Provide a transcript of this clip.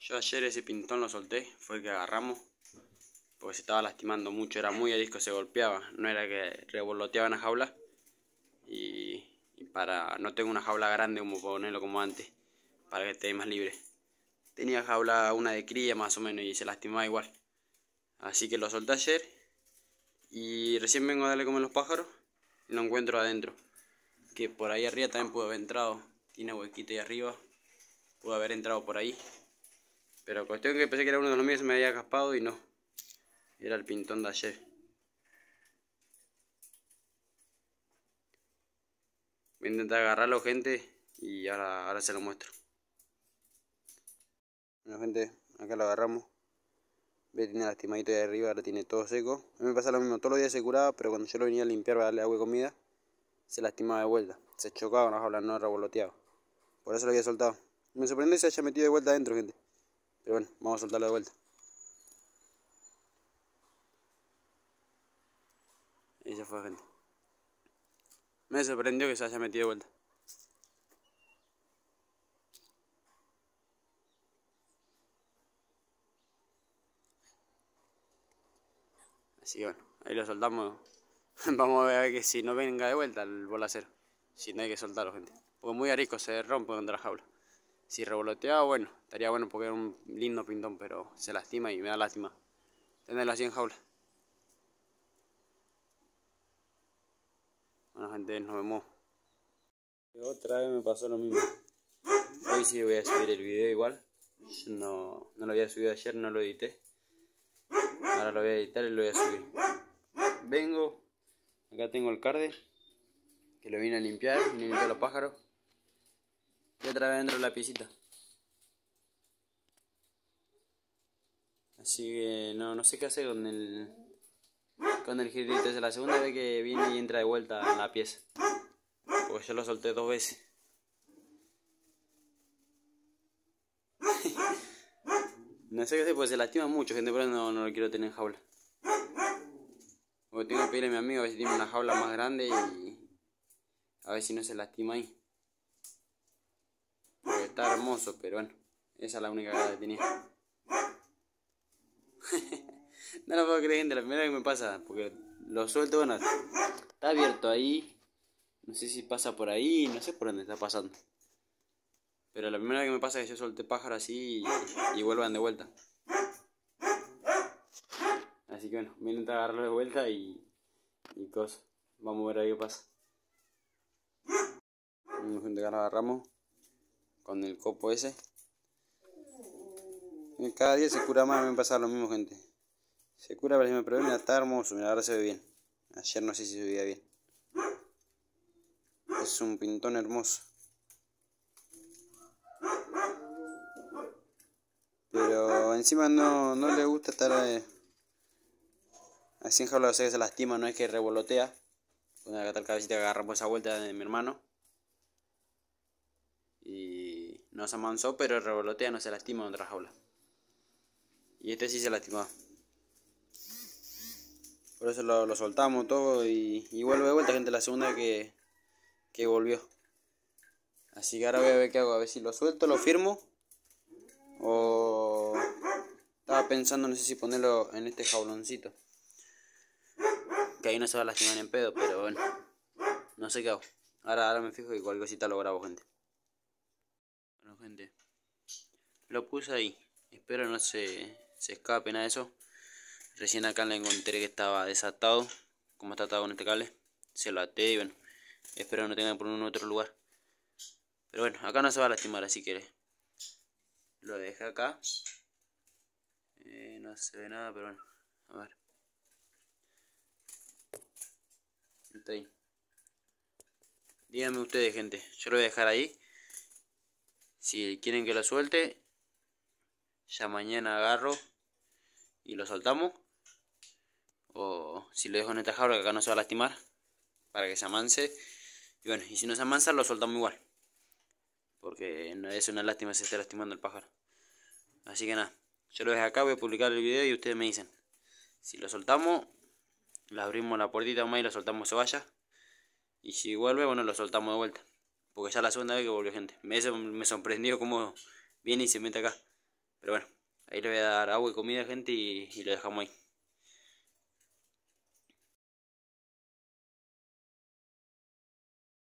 Yo ayer ese pintón lo solté, fue que agarramos. Porque se estaba lastimando mucho, era muy disco se golpeaba. No era que revoloteaba en la jaula. Y, para no tengo una jaula grande como ponerlo como antes. Para que esté más libre. Tenía jaula una de cría más o menos y se lastimaba igual. Así que lo solté ayer. Y recién vengo a darle comer los pájaros. Y lo encuentro adentro. Que por ahí arriba también pudo haber entrado. Tiene huequito ahí arriba. Pudo haber entrado por ahí. Pero cuestión que pensé que era uno de los míos se me había caspado y no. Era el pintón de ayer. Voy a intentar agarrarlo gente y ahora, ahora se lo muestro. Bueno gente, acá lo agarramos. Ve, tiene lastimadito de arriba, ahora tiene todo seco. A mí me pasa lo mismo, todos los días se curaba, pero cuando yo lo venía a limpiar para darle agua y comida, se lastimaba de vuelta. Se chocaba jaula, no revoloteaba. Por eso lo había soltado. Me sorprende que se haya metido de vuelta adentro, gente. Pero bueno, vamos a soltarlo de vuelta. Ahí se fue, gente. Me sorprendió que se haya metido de vuelta. Así que bueno, ahí lo soltamos. Vamos a ver que si no venga de vuelta el bolacero. Si no hay que soltarlo, gente. Porque muy arisco se rompe contra la jaula. Si revoloteaba, bueno, estaría bueno porque era un lindo pintón, pero se lastima y me da lástima tenerlo así en jaula. Bueno gente, nos vemos. Otra vez me pasó lo mismo. Hoy sí voy a subir el video igual. no, no lo había subido ayer, no lo edité. Ahora lo voy a editar y lo voy a subir. Vengo, acá tengo el carde, que lo vine a limpiar, vine a los pájaros. Y otra vez dentro de la piecita. Así que no, no sé qué hacer con el con el girito. Es la segunda vez que viene y entra de vuelta en la pieza. Porque yo lo solté dos veces. no sé qué hacer porque se lastima mucho, gente, pero no, no lo quiero tener en jaula. Porque tengo que pedirle a mi amigo a ver si tiene una jaula más grande y a ver si no se lastima ahí está hermoso, pero bueno, esa es la única cara que tenía. no lo puedo creer, gente, la primera vez que me pasa, porque lo suelto, bueno, está abierto ahí, no sé si pasa por ahí, no sé por dónde está pasando. Pero la primera vez que me pasa es que yo solté pájaro así y, vuelvan de vuelta. Así que bueno, voy a intentar agarrarlo de vuelta y, y cosas. Vamos a ver ahí qué pasa. A agarramos con el copo ese. cada día se cura más, me pasa lo mismo, gente. Se cura, pero mira, está hermoso, mira, ahora se ve bien. Ayer no sé si se veía bien. Es un pintón hermoso. Pero encima no, no le gusta estar eh, así en jaula, o sea que se lastima, no es que revolotea. Una acá tal cabecita que agarramos esa vuelta de mi hermano. No se amansó, pero revolotea, no se lastima en otra jaula. Y este sí se lastimó. Por eso lo, soltamos todo y, y, vuelve de vuelta, gente, la segunda que, que volvió. Así que ahora voy a ver qué hago, a ver si lo suelto, lo firmo. O estaba pensando, no sé si ponerlo en este jauloncito. Que ahí no se va a lastimar en pedo, pero bueno. No sé qué hago. Ahora, ahora me fijo y cualquier cosita lo grabo, gente gente. Lo puse ahí. Espero no se, se escape nada de eso. Recién acá le encontré que estaba desatado. Como está atado con este cable. Se lo até y bueno. Espero no tenga por un otro lugar. Pero bueno, acá no se va a lastimar, así que lo dejé acá. Eh, no se ve nada, pero bueno, a ver. Está ahí. Díganme ustedes, gente. Yo lo voy a dejar ahí. Si quieren que lo suelte, ya mañana agarro y lo soltamos. O si lo dejo en esta jaula que acá no se va a lastimar, para que se amanse. Y bueno, y si no se amansa, lo soltamos igual. Porque no es una lástima se esté lastimando el pájaro. Así que nada, yo lo dejo acá, voy a publicar el video y ustedes me dicen. Si lo soltamos, le abrimos la puertita más y lo soltamos se vaya. Y si vuelve, bueno, lo soltamos de vuelta. Porque ya la segunda vez que volvió gente. Me, me sorprendió cómo viene y se mete acá. Pero bueno, ahí le voy a dar agua y comida, gente, y, y lo dejamos ahí.